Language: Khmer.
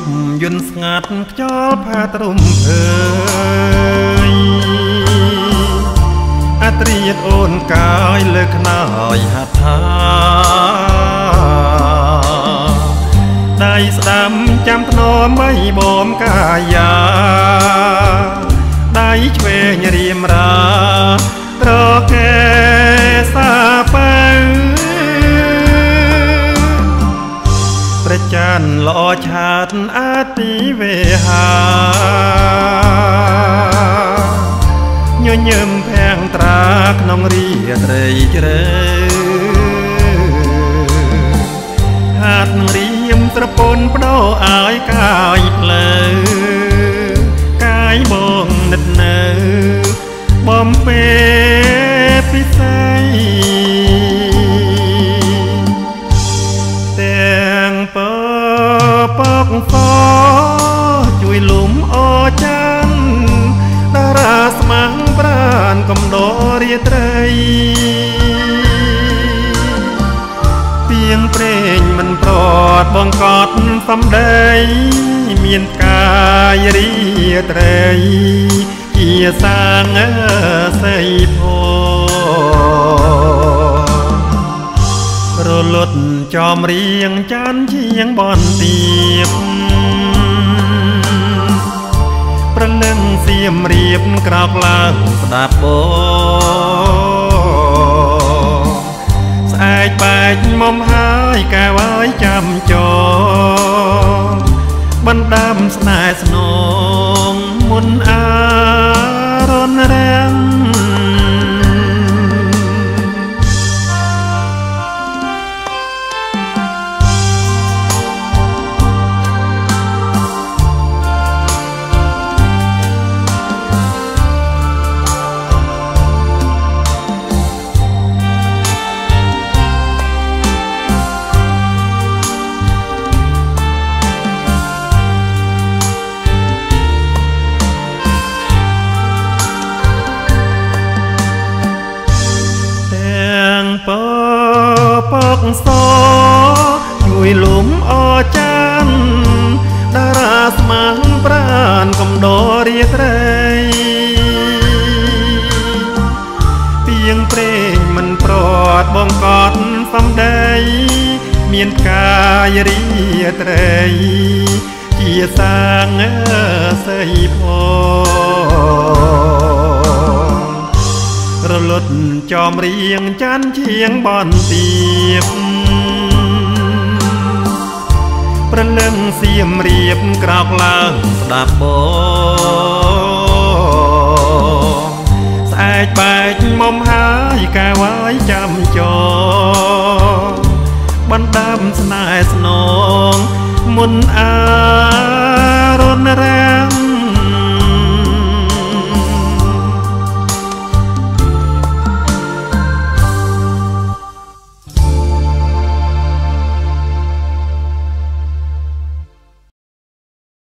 ប់យន្តស្ងាត់ខ្យល់ផាទ្រំភើយអត្រៀតអូនកាយលើខ្នើយហដ្ឋាដៃស្ដាំចាំធ្នមបីបំកាយាដៃឆ្វេងរៀមរាត្រ ន្ទល្អឆាតអាទីវេហាញញឹមភាំងត្រាក្នុងរីត្រីជ្រៅ ពីងព្រេងមិនប្រត់បងកត់សំដីមានកាយរីត្រី ជាសាងស័យភរលត់ចំរៀងចានជាងបនទៀបប្រលឹងសៀមរៀបក្រោកឡើងស្ដាប់បោស្កបែកមុំហើយកែវាយចាំចោបណ្ដាំស្នេហ៍ស្ន បងកត់សំដីមានកាយរីត្រី ជាសាងស័យផងរលត់ចំរៀងចាន់ឈៀងបនទៀបប្រលឹងសៀមរៀបក្រោកឡើងស្ដាប់បង